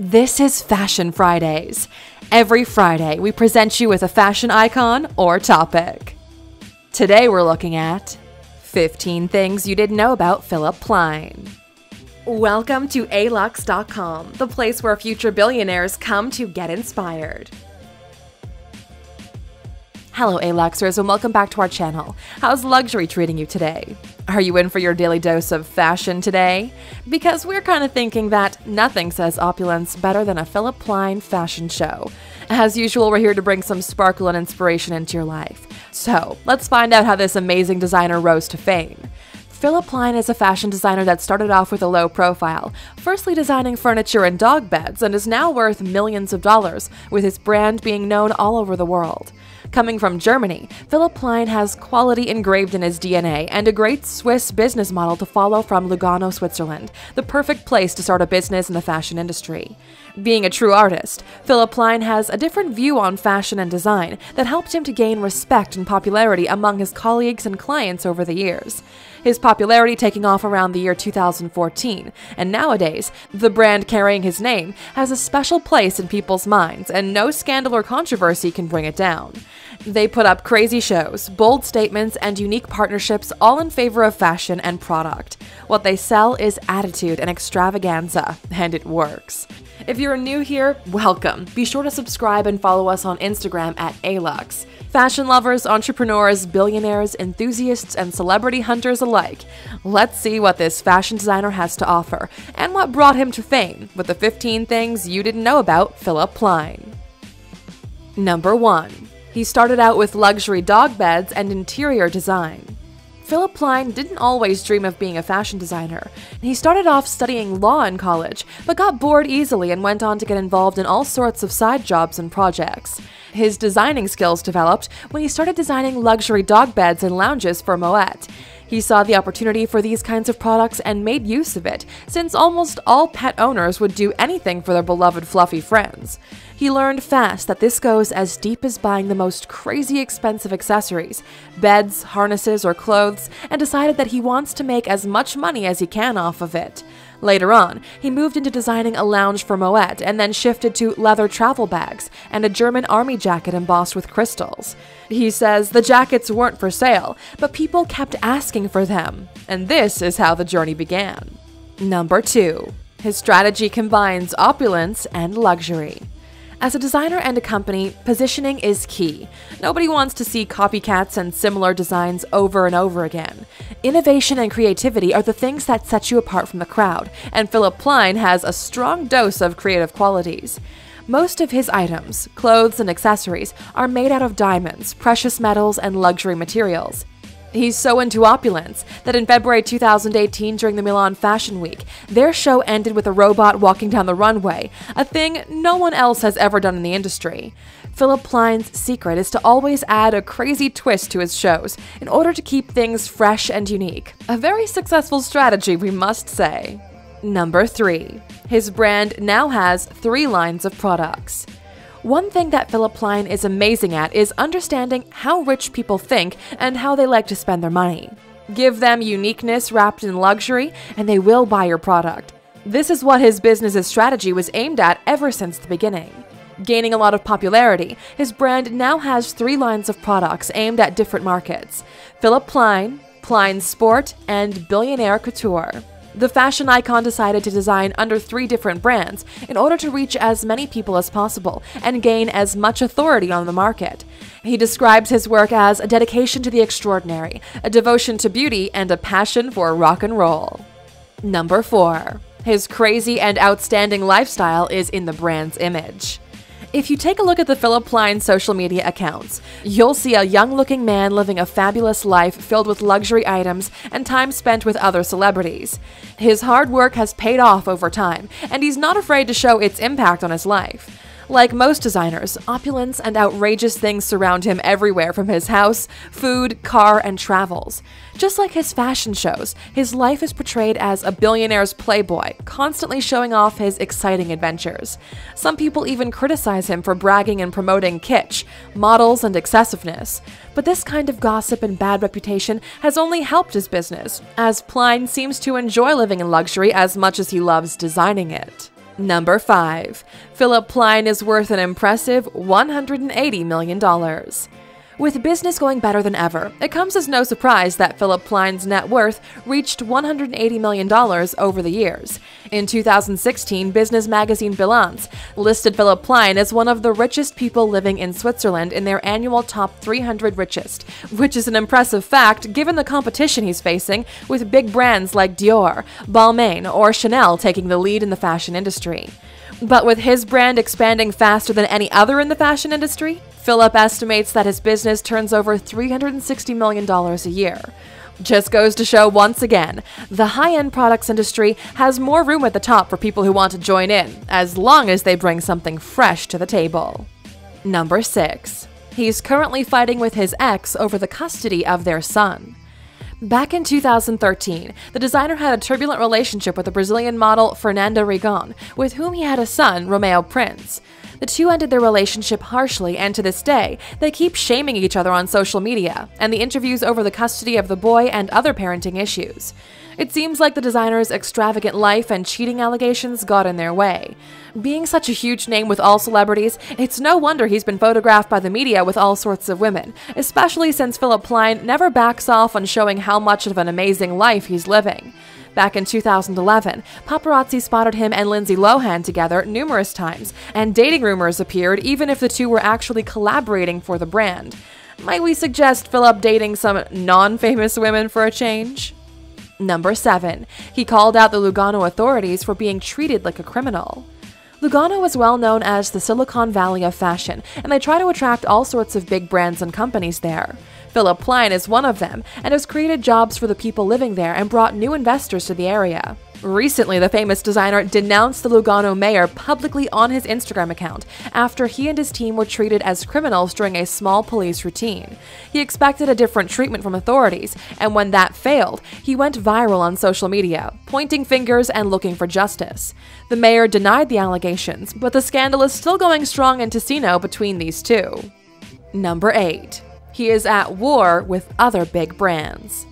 This is Fashion Fridays. Every Friday, we present you with a fashion icon or topic. Today, we're looking at 15 things you didn't know about Philipp Plein. Welcome to alux.com, the place where future billionaires come to get inspired. Hello, Aluxers, and welcome back to our channel. How's luxury treating you today? Are you in for your daily dose of fashion today? Because we're kind of thinking that nothing says opulence better than a Philipp Plein fashion show. As usual, we're here to bring some sparkle and inspiration into your life. So, let's find out how this amazing designer rose to fame. Philipp Plein is a fashion designer that started off with a low profile, firstly designing furniture and dog beds, and is now worth millions of dollars, with his brand being known all over the world. Coming from Germany, Philipp Plein has quality engraved in his DNA and a great Swiss business model to follow from Lugano, Switzerland, the perfect place to start a business in the fashion industry. Being a true artist, Philipp Plein has a different view on fashion and design that helped him to gain respect and popularity among his colleagues and clients over the years his popularity taking off around the year 2014, and nowadays, the brand carrying his name has a special place in people's minds, and no scandal or controversy can bring it down. They put up crazy shows, bold statements, and unique partnerships all in favor of fashion and product. What they sell is attitude and extravaganza, and it works. If you're new here, welcome. Be sure to subscribe and follow us on Instagram at Alux. Fashion lovers, entrepreneurs, billionaires, enthusiasts, and celebrity hunters alike. Let's see what this fashion designer has to offer and what brought him to fame with the 15 things you didn't know about Philipp Plein. Number 1. He started out with luxury dog beds and interior design. Philipp Plein didn't always dream of being a fashion designer. He started off studying law in college, but got bored easily and went on to get involved in all sorts of side jobs and projects. His designing skills developed when he started designing luxury dog beds and lounges for Moet. He saw the opportunity for these kinds of products and made use of it, since almost all pet owners would do anything for their beloved fluffy friends. He learned fast that this goes as deep as buying the most crazy expensive accessories, beds, harnesses, or clothes, and decided that he wants to make as much money as he can off of it. Later on, he moved into designing a lounge for Moet and then shifted to leather travel bags and a German army jacket embossed with crystals. He says the jackets weren't for sale, but people kept asking for them, and this is how the journey began. Number 2. His strategy combines opulence and luxury. As a designer and a company, positioning is key. Nobody wants to see copycats and similar designs over and over again. Innovation and creativity are the things that set you apart from the crowd, and Philipp Plein has a strong dose of creative qualities. Most of his items, clothes, and accessories are made out of diamonds, precious metals, and luxury materials. He's so into opulence that in February 2018, during the Milan Fashion Week, their show ended with a robot walking down the runway, a thing no one else has ever done in the industry. Philipp Plein's secret is to always add a crazy twist to his shows in order to keep things fresh and unique. A very successful strategy, we must say. Number 3. His brand now has three lines of products. One thing that Philipp Plein is amazing at is understanding how rich people think and how they like to spend their money. Give them uniqueness wrapped in luxury, and they will buy your product. This is what his business's strategy was aimed at ever since the beginning. Gaining a lot of popularity, his brand now has three lines of products aimed at different markets Philipp Plein, Plein Sport, and Billionaire Couture. The fashion icon decided to design under three different brands in order to reach as many people as possible and gain as much authority on the market. He describes his work as a dedication to the extraordinary, a devotion to beauty, and a passion for rock and roll. Number 4. His crazy and outstanding lifestyle is in the brand's image. If you take a look at the Philipp Plein social media accounts, you'll see a young looking man living a fabulous life filled with luxury items and time spent with other celebrities. His hard work has paid off over time, and he's not afraid to show its impact on his life. Like most designers, opulence and outrageous things surround him everywhere from his house, food, car, and travels. Just like his fashion shows, his life is portrayed as a billionaire's playboy, constantly showing off his exciting adventures. Some people even criticize him for bragging and promoting kitsch, models, and excessiveness. But this kind of gossip and bad reputation has only helped his business, as Plein seems to enjoy living in luxury as much as he loves designing it. Number 5. Philipp Plein is worth an impressive $180 million. With business going better than ever, it comes as no surprise that Philipp Plein's net worth reached $180 million over the years. In 2016, business magazine Bilanz listed Philipp Plein as one of the richest people living in Switzerland in their annual top 300 richest, which is an impressive fact given the competition he's facing with big brands like Dior, Balmain, or Chanel taking the lead in the fashion industry. But with his brand expanding faster than any other in the fashion industry, Philipp estimates that his business turns over $360 million a year. Just goes to show once again, the high end products industry has more room at the top for people who want to join in, as long as they bring something fresh to the table. Number 6. He's currently fighting with his ex over the custody of their son. Back in 2013, the designer had a turbulent relationship with the Brazilian model Fernanda Rigon, with whom he had a son, Romeo Prince. The two ended their relationship harshly, and to this day, they keep shaming each other on social media, and the interviews over the custody of the boy and other parenting issues. It seems like the designer's extravagant life and cheating allegations got in their way. Being such a huge name with all celebrities, it's no wonder he's been photographed by the media with all sorts of women, especially since Philipp Plein never backs off on showing how much of an amazing life he's living. Back in 2011, paparazzi spotted him and Lindsay Lohan together numerous times, and dating rumors appeared even if the two were actually collaborating for the brand. Might we suggest Philipp dating some non famous women for a change? Number 7. He called out the Lugano authorities for being treated like a criminal. Lugano is well known as the Silicon Valley of fashion, and they try to attract all sorts of big brands and companies there. Philipp Plein is one of them, and has created jobs for the people living there and brought new investors to the area. Recently, the famous designer denounced the Lugano mayor publicly on his Instagram account after he and his team were treated as criminals during a small police routine. He expected a different treatment from authorities, and when that failed, he went viral on social media, pointing fingers and looking for justice. The mayor denied the allegations, but the scandal is still going strong in Ticino between these two. Number 8. He is at war with other big brands.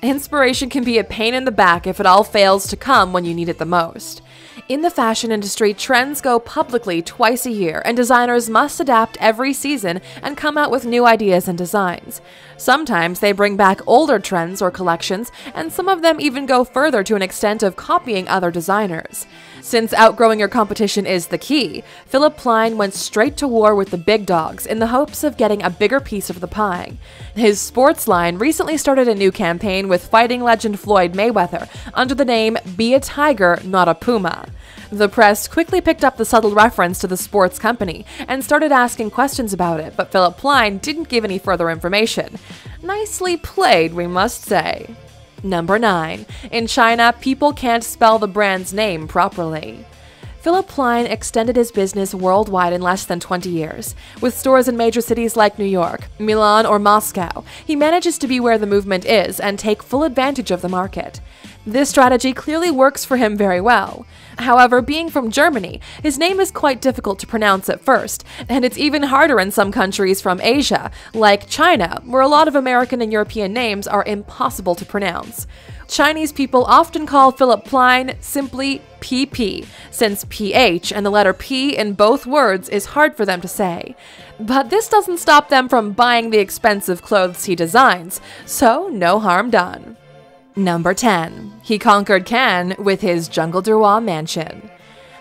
Inspiration can be a pain in the back if it all fails to come when you need it the most. In the fashion industry, trends go publicly twice a year, and designers must adapt every season and come out with new ideas and designs. Sometimes they bring back older trends or collections, and some of them even go further to an extent of copying other designers. Since outgrowing your competition is the key, Philipp Plein went straight to war with the big dogs in the hopes of getting a bigger piece of the pie. His sports line recently started a new campaign with fighting legend Floyd Mayweather under the name Be a Tiger, Not a Puma. The press quickly picked up the subtle reference to the sports company and started asking questions about it, but Philipp Plein didn't give any further information. Nicely played, we must say. Number 9. In China, people can't spell the brand's name properly. Philipp Plein extended his business worldwide in less than 20 years. With stores in major cities like New York, Milan, or Moscow, he manages to be where the movement is and take full advantage of the market. This strategy clearly works for him very well. However, being from Germany, his name is quite difficult to pronounce at first, and it's even harder in some countries from Asia, like China, where a lot of American and European names are impossible to pronounce. Chinese people often call Philipp Plein simply PP, since PH and the letter P in both words is hard for them to say. But this doesn't stop them from buying the expensive clothes he designs, so no harm done. Number 10. He conquered Cannes with his Jungle du Roi mansion.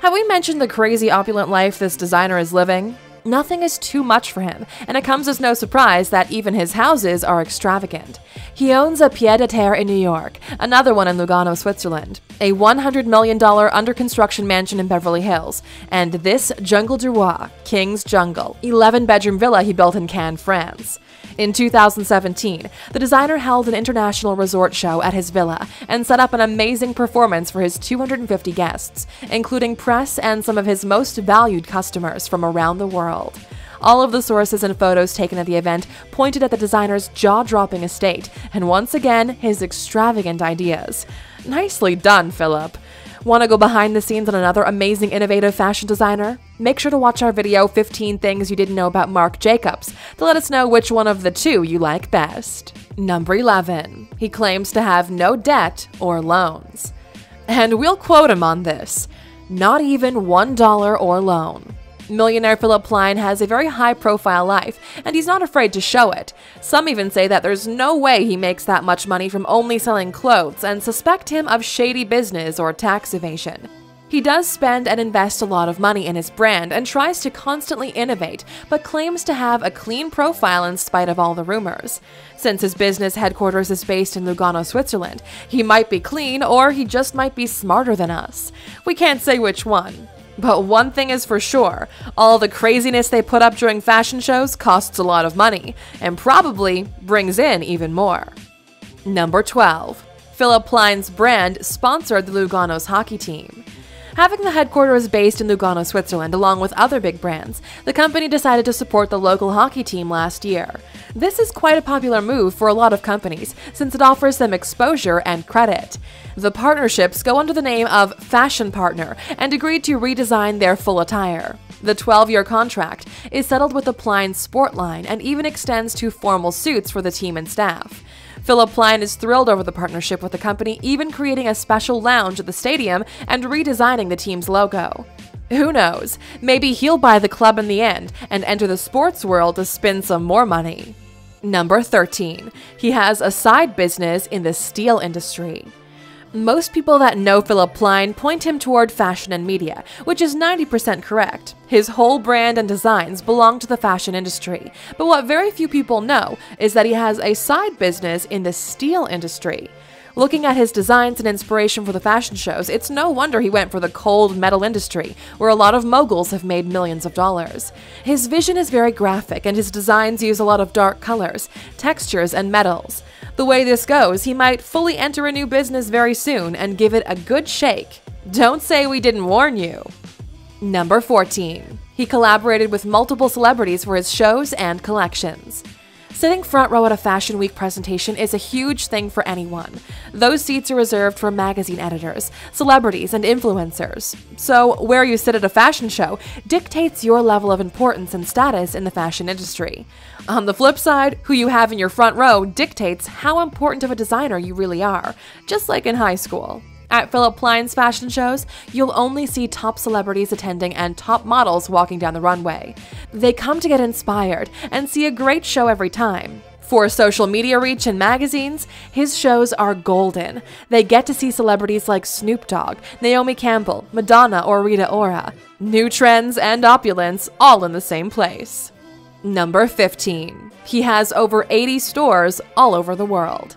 Have we mentioned the crazy opulent life this designer is living? Nothing is too much for him, and it comes as no surprise that even his houses are extravagant. He owns a pied a terre in New York, another one in Lugano, Switzerland, a $100 million under construction mansion in Beverly Hills, and this Jungle du Roi, King's Jungle, 11 bedroom villa he built in Cannes, France. In 2017, the designer held an international resort show at his villa and set up an amazing performance for his 250 guests, including press and some of his most valued customers from around the world. All of the sources and photos taken at the event pointed at the designer's jaw dropping estate and once again his extravagant ideas. Nicely done, Philipp. Want to go behind the scenes on another amazing innovative fashion designer? Make sure to watch our video 15 Things You Didn't Know About Marc Jacobs to let us know which one of the two you like best. Number 11. He claims to have no debt or loans. And we'll quote him on this. Not even $1 or loan. Millionaire Philipp Plein has a very high profile life, and he's not afraid to show it. Some even say that there's no way he makes that much money from only selling clothes and suspect him of shady business or tax evasion. He does spend and invest a lot of money in his brand and tries to constantly innovate, but claims to have a clean profile in spite of all the rumors. Since his business headquarters is based in Lugano, Switzerland, he might be clean or he just might be smarter than us. We can't say which one. But one thing is for sure all the craziness they put up during fashion shows costs a lot of money, and probably brings in even more. Number 12. Philipp Plein's brand sponsored the Lugano's hockey team. Having the headquarters based in Lugano, Switzerland, along with other big brands, the company decided to support the local hockey team last year. This is quite a popular move for a lot of companies, since it offers them exposure and credit. The partnerships go under the name of Fashion Partner and agreed to redesign their full attire. The 12 year contract is settled with the Plein Sport line and even extends to formal suits for the team and staff. Philipp Plein is thrilled over the partnership with the company, even creating a special lounge at the stadium and redesigning the team's logo. Who knows? Maybe he'll buy the club in the end and enter the sports world to spin some more money. Number 13. He has a side business in the steel industry. Most people that know Philipp Plein point him toward fashion and media, which is 90% correct. His whole brand and designs belong to the fashion industry, but what very few people know is that he has a side business in the steel industry. Looking at his designs and inspiration for the fashion shows, it's no wonder he went for the cold metal industry, where a lot of moguls have made millions of dollars. His vision is very graphic, and his designs use a lot of dark colors, textures, and metals. The way this goes, he might fully enter a new business very soon and give it a good shake. Don't say we didn't warn you. Number 14. He collaborated with multiple celebrities for his shows and collections. Sitting front row at a Fashion Week presentation is a huge thing for anyone. Those seats are reserved for magazine editors, celebrities, and influencers. So, where you sit at a fashion show dictates your level of importance and status in the fashion industry. On the flip side, who you have in your front row dictates how important of a designer you really are, just like in high school. At Philipp Plein's fashion shows, you'll only see top celebrities attending and top models walking down the runway. They come to get inspired and see a great show every time. For social media reach and magazines, his shows are golden. They get to see celebrities like Snoop Dogg, Naomi Campbell, Madonna, or Rita Ora. New trends and opulence all in the same place. Number 15. He has over 80 stores all over the world.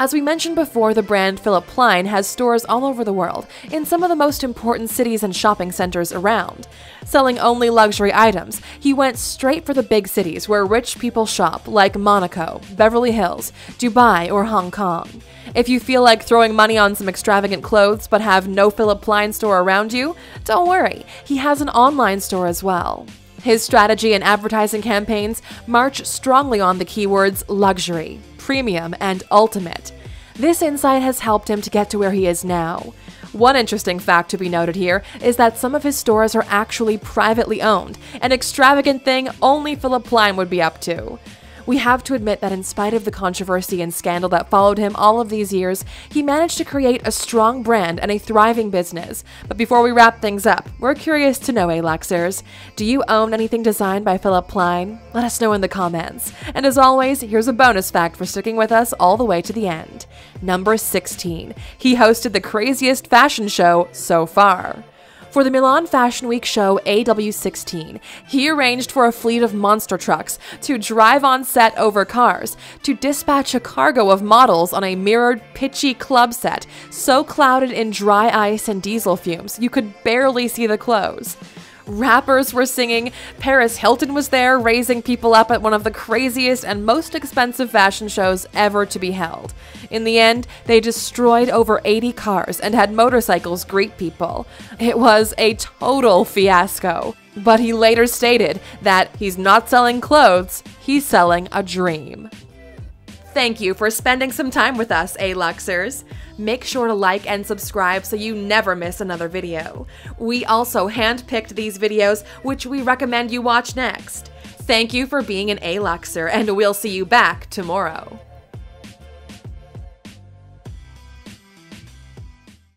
As we mentioned before, the brand Philipp Plein has stores all over the world, in some of the most important cities and shopping centers around. Selling only luxury items, he went straight for the big cities where rich people shop, like Monaco, Beverly Hills, Dubai, or Hong Kong. If you feel like throwing money on some extravagant clothes but have no Philipp Plein store around you, don't worry, he has an online store as well. His strategy and advertising campaigns march strongly on the keywords luxury, premium, and ultimate. This insight has helped him to get to where he is now. One interesting fact to be noted here is that some of his stores are actually privately owned, an extravagant thing only Philipp Plein would be up to. We have to admit that in spite of the controversy and scandal that followed him all of these years, he managed to create a strong brand and a thriving business. But before we wrap things up, we're curious to know, Aluxers, do you own anything designed by Philipp Plein? Let us know in the comments. And as always, here's a bonus fact for sticking with us all the way to the end. Number 16. He hosted the craziest fashion show so far. For the Milan Fashion Week show AW16, he arranged for a fleet of monster trucks to drive on set over cars, to dispatch a cargo of models on a mirrored, pitchy club set so clouded in dry ice and diesel fumes you could barely see the clothes. Rappers were singing, Paris Hilton was there raising people up at one of the craziest and most expensive fashion shows ever to be held. In the end, they destroyed over 80 cars and had motorcycles greet people. It was a total fiasco. But he later stated that he's not selling clothes, he's selling a dream. Thank you for spending some time with us, A-Luxers. Make sure to like and subscribe so you never miss another video. We also handpicked these videos, which we recommend you watch next. Thank you for being an A-Luxer, and we'll see you back tomorrow.